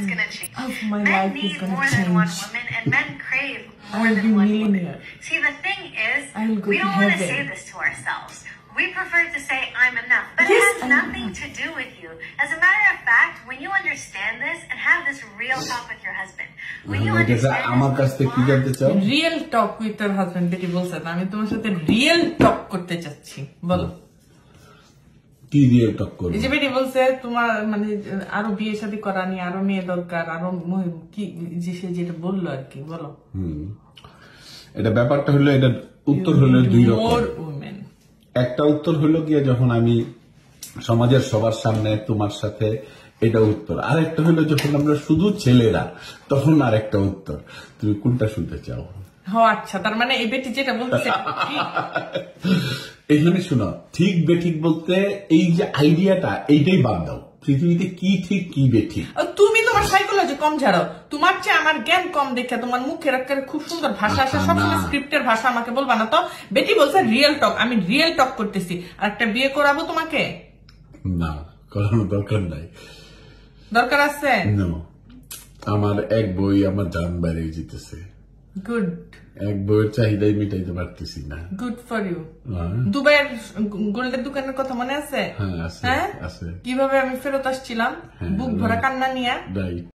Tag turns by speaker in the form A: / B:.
A: it's gonna change.
B: Of my
A: men
B: life is
A: need
B: gonna
A: more than one
B: change.
A: woman, and men crave
B: I
A: more
B: will
A: than
B: be
A: one
B: millionaire.
A: woman. See, the thing is,
B: I will go
A: we
B: to
A: don't want to
B: heaven.
A: say this to ourselves. We prefer to say, I'm enough. But
B: Yes,
A: it has
B: I'm
A: nothing to do with you. As a matter of fact, when you understand this and have this real talk with your husband, when you
C: এটা যা
A: understand
C: আমার কাছ
A: this,
C: থেকে কি জানতে চাও
B: real talk with তার husband বেটি বলছে না, আমি তোমার সাথে রিয়েল টক করতে চাচ্ছি বলো
C: কি দিয়ে টক করব।
B: বলছে তোমার মানে আরও বিয়ে শাদী করা নিয়ে আরও মেয়ে দরকার আরও কি যে সে যেটা বলল আর কি বলো।
C: এটা ব্যাপারটা হলো এটা উত্তর হলো দুই রকম। একটা উত্তর হলো গিয়ে যখন আমি সমাজের সবার সামনে তোমার সাথে এটা উত্তর আর একটা হলো যখন আমরা শুধু ছেলেরা তখন আর একটা উত্তর। তুমি কোনটা শুনতে চাও?
B: আচ্ছা তার মানে এই বেটি যেটা বলছে ঠিক।
C: এখানে শোনো ঠিক বেঠিক বলতে এই যে আইডিয়াটা এইটাই বাদ দাও। পৃথিবীতে কি ঠিক কি বেঠিক
B: তুমি তোমার সাইকোলজি কম তোমার চেয়ে আমার জ্ঞান কম দেখে তোমার মুখের একটা খুব সুন্দর ভাষা আসে সবসময় স্ক্রিপ্টের ভাষা আমাকে বলবা না তো? বেটি বলছে রিয়েল টক আমি রিয়েল টক করতেছি। আর একটা বিয়ে করাবো তোমাকে?
C: না করানোর দরকার নাই।
B: দরকার আছে.
C: আমার এক বই আমার জান বাইরে যেতেছে।
B: গুড
C: এক বইয়ের চাহিদাই মিটাইতে পারতেছি না।
B: গুড ফর ইউ দুবাইয়ের গোল্ডের দোকানের কথা মনে আছে?
C: হ্যাঁ আছে
B: হ্যাঁ? কীভাবে আমি ফেরত আসছিলাম?
C: হ্যাঁ,
B: বুক ভরা কান্না নিয়ে?